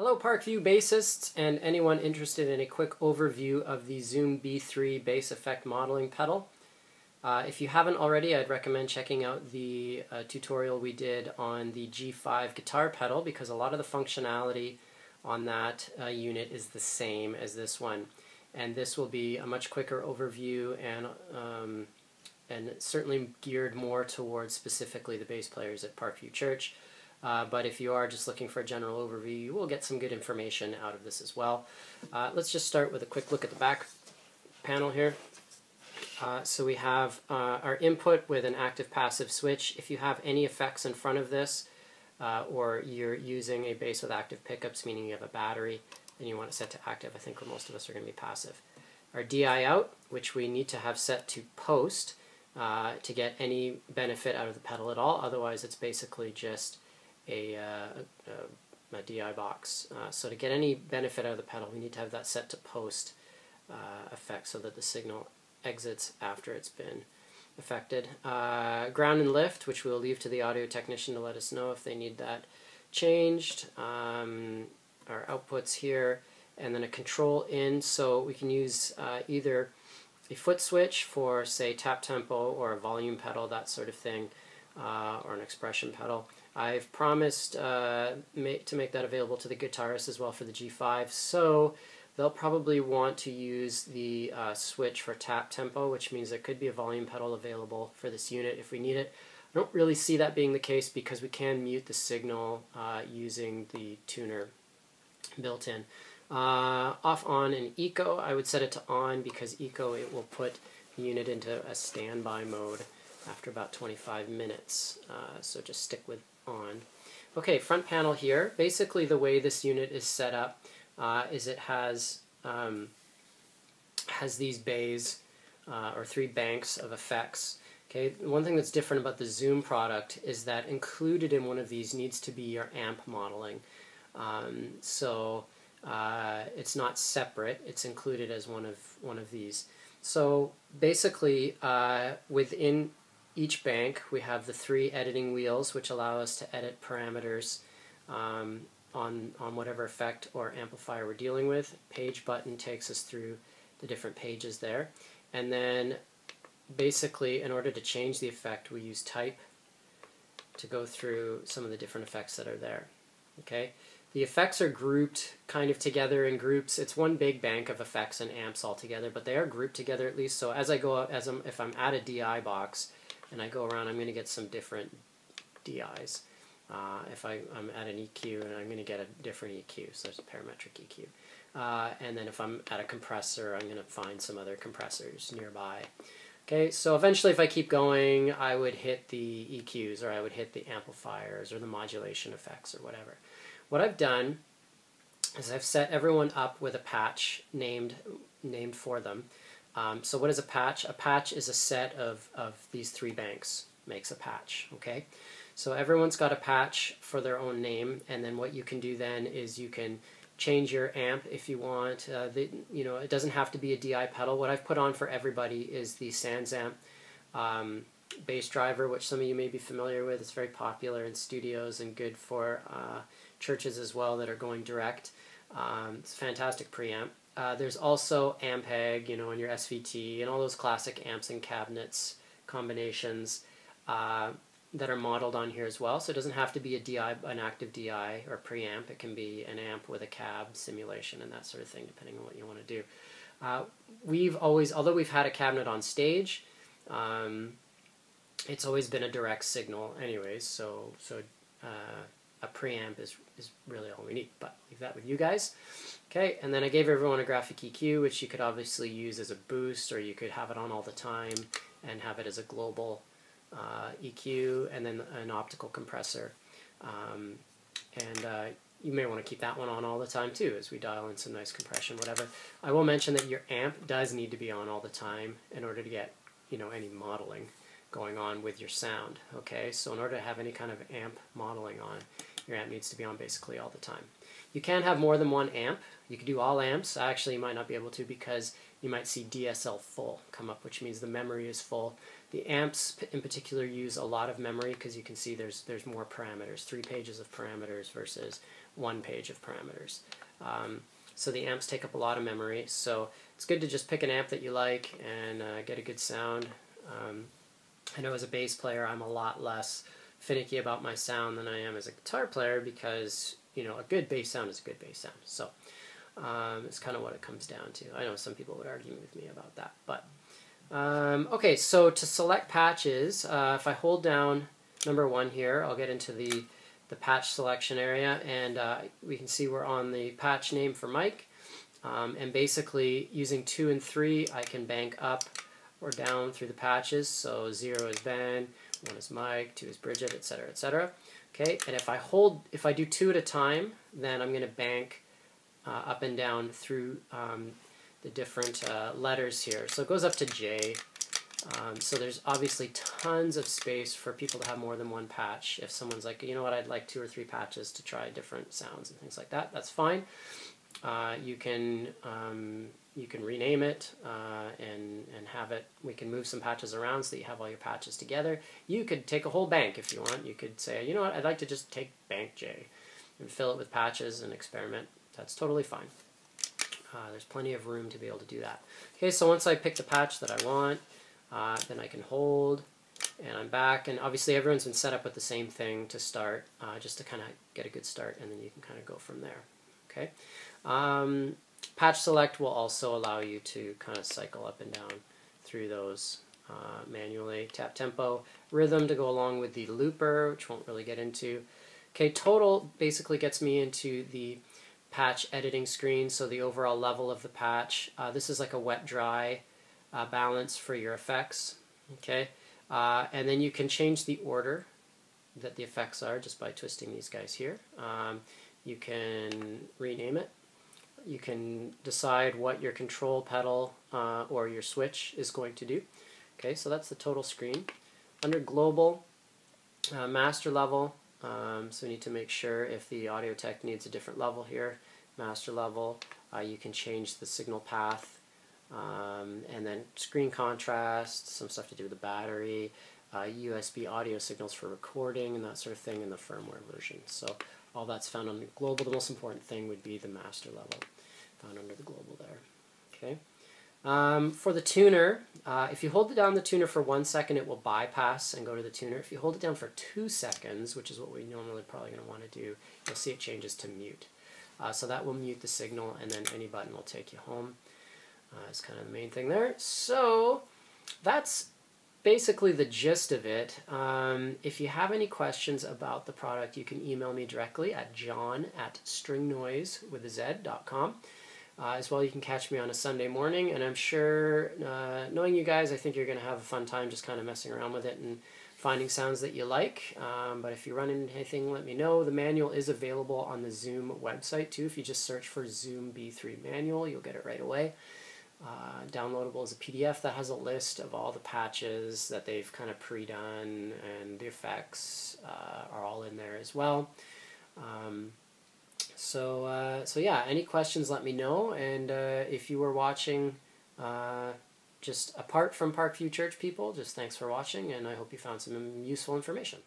Hello Parkview bassists and anyone interested in a quick overview of the Zoom B3 bass effect modeling pedal. Uh, if you haven't already, I'd recommend checking out the uh, tutorial we did on the G5 guitar pedal because a lot of the functionality on that uh, unit is the same as this one. And this will be a much quicker overview and, um, and certainly geared more towards specifically the bass players at Parkview Church. Uh, but if you are just looking for a general overview, you will get some good information out of this as well. Uh, let's just start with a quick look at the back panel here. Uh, so we have uh, our input with an active-passive switch. If you have any effects in front of this, uh, or you're using a bass with active pickups, meaning you have a battery, and you want it set to active, I think most of us are going to be passive. Our DI out, which we need to have set to post uh, to get any benefit out of the pedal at all. Otherwise, it's basically just a, uh, a, a DI box. Uh, so to get any benefit out of the pedal, we need to have that set to post uh, effect so that the signal exits after it's been affected. Ground and lift, which we'll leave to the audio technician to let us know if they need that changed. Um, our outputs here, and then a control in, so we can use uh, either a foot switch for, say, tap tempo or a volume pedal, that sort of thing, uh, or an expression pedal. I've promised uh, to make that available to the guitarists as well for the G5, so they'll probably want to use the uh, switch for tap tempo, which means there could be a volume pedal available for this unit if we need it. I don't really see that being the case because we can mute the signal uh, using the tuner built in. Uh, off on and eco, I would set it to on because eco it will put the unit into a standby mode after about 25 minutes. Uh, so just stick with on. Okay, front panel here. Basically the way this unit is set up uh, is it has um, has these bays uh, or three banks of effects. Okay, one thing that's different about the Zoom product is that included in one of these needs to be your amp modeling. Um, so uh, it's not separate; it's included as one of one of these. So basically, uh, within each bank, we have the three editing wheels, which allow us to edit parameters um, on, on whatever effect or amplifier we're dealing with. Page button takes us through the different pages there. And then basically, in order to change the effect, we use type to go through some of the different effects that are there. Okay, The effects are grouped kind of together in groups. It's one big bank of effects and amps all together, but they are grouped together at least. So as I go, as I'm, if I'm at a DI box, and I go around, I'm going to get some different DIs. Uh, if I, am at an EQ and I'm going to get a different EQ, so there's a parametric EQ. Uh, and then if I'm at a compressor, I'm going to find some other compressors nearby. Okay, so eventually if I keep going, I would hit the EQs or I would hit the amplifiers or the modulation effects or whatever. What I've done is I've set everyone up with a patch named, named for them. Um, so what is a patch? A patch is a set of, of these three banks makes a patch, okay? So everyone's got a patch for their own name, and then what you can do then is you can change your amp if you want. Uh, the, you know, it doesn't have to be a DI pedal. What I've put on for everybody is the SansAmp um, bass driver, which some of you may be familiar with. It's very popular in studios and good for uh, churches as well that are going direct. Um, it's a fantastic preamp. Uh, there's also Ampeg, you know, in your SVT and all those classic amps and cabinets combinations uh, that are modeled on here as well. So it doesn't have to be a DI, an active DI or preamp. It can be an amp with a cab simulation and that sort of thing, depending on what you want to do. Uh, we've always, although we've had a cabinet on stage, um, it's always been a direct signal, anyways. So, so uh, a preamp is is really all we need. But leave that with you guys. Okay, and then I gave everyone a graphic EQ, which you could obviously use as a boost, or you could have it on all the time and have it as a global uh, EQ, and then an optical compressor. Um, and uh, you may want to keep that one on all the time too, as we dial in some nice compression, whatever. I will mention that your amp does need to be on all the time in order to get, you know, any modeling going on with your sound. Okay, so in order to have any kind of amp modeling on, your amp needs to be on basically all the time. You can have more than one amp. You can do all amps. Actually, you might not be able to because you might see DSP full come up, which means the memory is full. The amps in particular use a lot of memory because you can see there's there's more parameters, three pages of parameters versus one page of parameters. Um, so the amps take up a lot of memory. So it's good to just pick an amp that you like and uh, get a good sound. Um, I know as a bass player, I'm a lot less finicky about my sound than I am as a guitar player because you know a good bass sound is a good bass sound. So um, it's kind of what it comes down to. I know some people would argue with me about that, but um, okay. So to select patches, uh, if I hold down number one here, I'll get into the the patch selection area, and uh, we can see we're on the patch name for Mike. Um, and basically, using two and three, I can bank up or down through the patches. So zero is Ben, one is Mike, two is Bridget, etc., etc. Okay, and if I hold, if I do two at a time, then I'm going to bank uh, up and down through um, the different uh, letters here. So it goes up to J. Um, so there's obviously tons of space for people to have more than one patch. If someone's like, you know what, I'd like two or three patches to try different sounds and things like that, that's fine. Uh, you can um, you can rename it uh, and and have it. We can move some patches around so that you have all your patches together. You could take a whole bank if you want. You could say, you know what, I'd like to just take bank J and fill it with patches and experiment. That's totally fine. Uh, there's plenty of room to be able to do that. Okay, so once I pick the patch that I want, uh, then I can hold and I'm back. And obviously everyone's been set up with the same thing to start, uh, just to kind of get a good start, and then you can kind of go from there. Okay. Um, patch select will also allow you to kind of cycle up and down through those uh, manually. Tap tempo, rhythm to go along with the looper, which won't really get into. Okay, total basically gets me into the patch editing screen, so the overall level of the patch. Uh, this is like a wet dry uh, balance for your effects. Okay, uh, and then you can change the order that the effects are just by twisting these guys here. Um, you can rename it you can decide what your control pedal uh, or your switch is going to do. Okay, so that's the total screen. Under global, uh, master level, um, so we need to make sure if the audio tech needs a different level here, master level, uh, you can change the signal path, um, and then screen contrast, some stuff to do with the battery, USB uh, audio signals for recording and that sort of thing in the firmware version. So all that's found on the global. The most important thing would be the master level, found under the global there. Okay. Um, for the tuner, uh, if you hold it down the tuner for one second, it will bypass and go to the tuner. If you hold it down for two seconds, which is what we normally probably going to want to do, you'll see it changes to mute. Uh, so that will mute the signal, and then any button will take you home. Uh, kind of the main thing there. So that's basically the gist of it. Um, if you have any questions about the product, you can email me directly at john at stringnoise with a z.com. Uh, as well, you can catch me on a Sunday morning, and I'm sure, uh, knowing you guys, I think you're going to have a fun time just kind of messing around with it and finding sounds that you like. Um, but if you run into anything, let me know. The manual is available on the Zoom website too. If you just search for Zoom B3 manual, you'll get it right away uh, downloadable as a PDF that has a list of all the patches that they've kind of pre-done and the effects uh, are all in there as well. Um, so uh, so yeah, any questions let me know and uh, if you were watching uh, just apart from Parkview Church people, just thanks for watching and I hope you found some useful information.